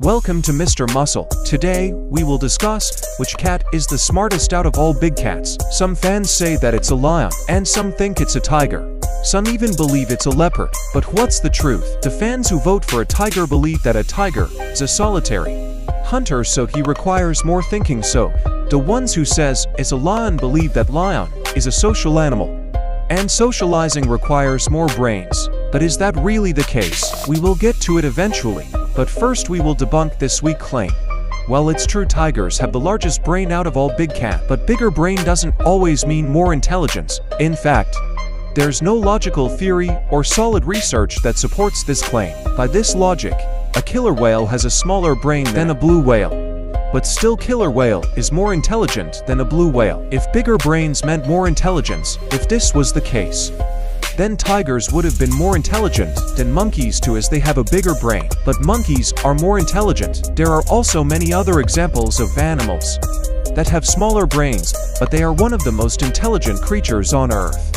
Welcome to Mr. Muscle. Today, we will discuss which cat is the smartest out of all big cats. Some fans say that it's a lion, and some think it's a tiger. Some even believe it's a leopard. But what's the truth? The fans who vote for a tiger believe that a tiger is a solitary hunter so he requires more thinking so the ones who says it's a lion believe that lion is a social animal. And socializing requires more brains. But is that really the case? We will get to it eventually. But first we will debunk this weak claim. Well, it's true tigers have the largest brain out of all big cat, but bigger brain doesn't always mean more intelligence. In fact, there's no logical theory or solid research that supports this claim. By this logic, a killer whale has a smaller brain than a blue whale. But still killer whale is more intelligent than a blue whale. If bigger brains meant more intelligence, if this was the case, then tigers would have been more intelligent than monkeys too as they have a bigger brain. But monkeys are more intelligent. There are also many other examples of animals that have smaller brains, but they are one of the most intelligent creatures on Earth.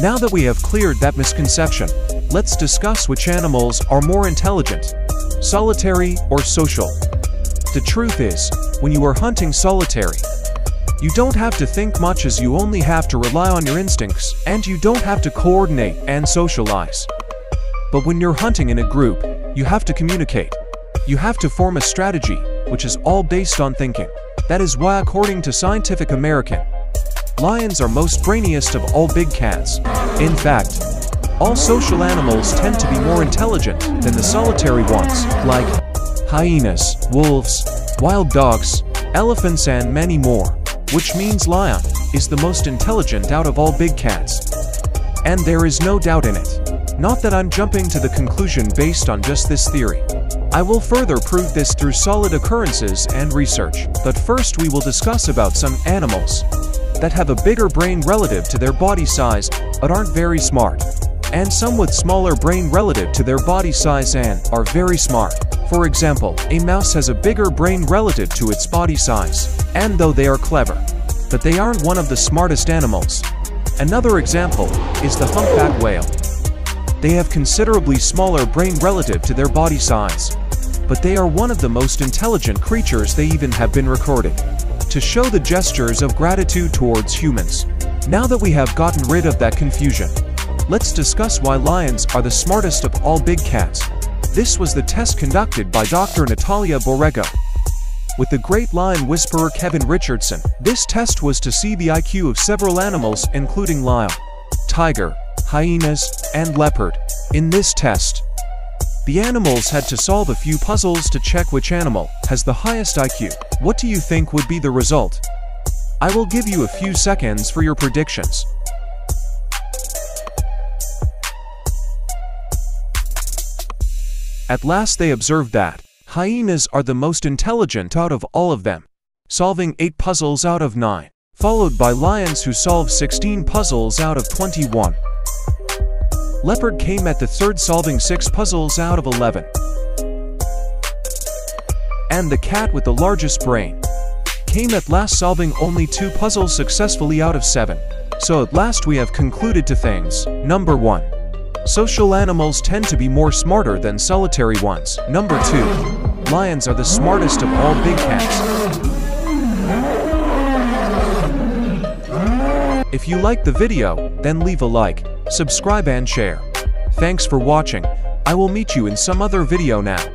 Now that we have cleared that misconception, let's discuss which animals are more intelligent, solitary or social. The truth is, when you are hunting solitary, you don't have to think much as you only have to rely on your instincts, and you don't have to coordinate and socialize. But when you're hunting in a group, you have to communicate. You have to form a strategy, which is all based on thinking. That is why according to Scientific American, lions are most brainiest of all big cats. In fact, all social animals tend to be more intelligent than the solitary ones, like hyenas, wolves, wild dogs, elephants and many more which means lion is the most intelligent out of all big cats. And there is no doubt in it. Not that I'm jumping to the conclusion based on just this theory. I will further prove this through solid occurrences and research, but first we will discuss about some animals that have a bigger brain relative to their body size but aren't very smart, and some with smaller brain relative to their body size and are very smart. For example, a mouse has a bigger brain relative to its body size, and though they are clever, but they aren't one of the smartest animals. Another example is the humpback whale. They have considerably smaller brain relative to their body size, but they are one of the most intelligent creatures they even have been recorded to show the gestures of gratitude towards humans. Now that we have gotten rid of that confusion, let's discuss why lions are the smartest of all big cats. This was the test conducted by Dr. Natalia Borrego with the great lion whisperer Kevin Richardson. This test was to see the IQ of several animals including lion, tiger, hyenas, and leopard. In this test, the animals had to solve a few puzzles to check which animal has the highest IQ. What do you think would be the result? I will give you a few seconds for your predictions. At last they observed that hyenas are the most intelligent out of all of them, solving 8 puzzles out of 9, followed by lions who solve 16 puzzles out of 21. Leopard came at the third solving 6 puzzles out of 11. And the cat with the largest brain came at last solving only 2 puzzles successfully out of 7. So at last we have concluded to things. Number 1. Social animals tend to be more smarter than solitary ones. Number 2. Lions are the smartest of all big cats. If you like the video, then leave a like, subscribe and share. Thanks for watching. I will meet you in some other video now.